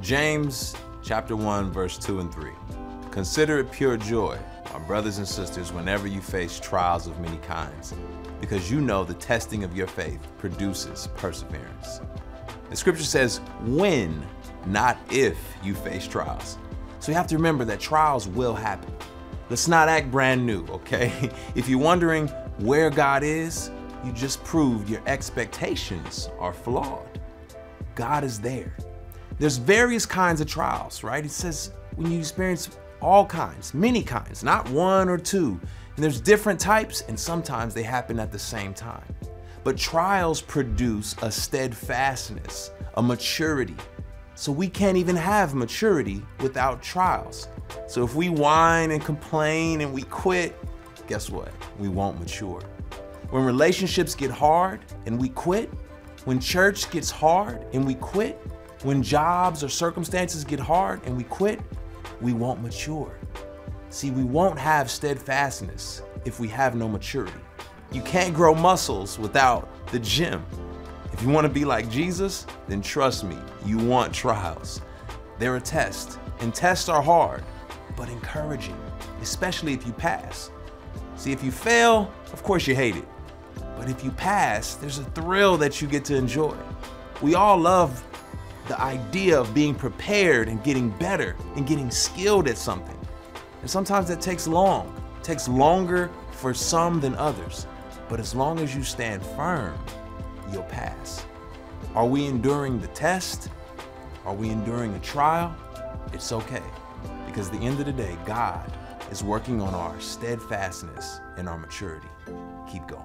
James chapter 1, verse 2 and 3. Consider it pure joy, my brothers and sisters, whenever you face trials of many kinds, because you know the testing of your faith produces perseverance. The scripture says, when, not if you face trials. So you have to remember that trials will happen. Let's not act brand new, okay? If you're wondering where God is, you just proved your expectations are flawed. God is there. There's various kinds of trials, right? It says when you experience all kinds, many kinds, not one or two. And there's different types, and sometimes they happen at the same time. But trials produce a steadfastness, a maturity. So we can't even have maturity without trials. So if we whine and complain and we quit, guess what? We won't mature. When relationships get hard and we quit, when church gets hard and we quit, when jobs or circumstances get hard and we quit, we won't mature. See, we won't have steadfastness if we have no maturity. You can't grow muscles without the gym. If you want to be like Jesus, then trust me, you want trials. They're a test, and tests are hard, but encouraging, especially if you pass. See, if you fail, of course you hate it. But if you pass, there's a thrill that you get to enjoy. We all love the idea of being prepared and getting better and getting skilled at something. And sometimes that takes long, it takes longer for some than others. But as long as you stand firm, you'll pass. Are we enduring the test? Are we enduring a trial? It's okay. Because at the end of the day, God is working on our steadfastness and our maturity. Keep going.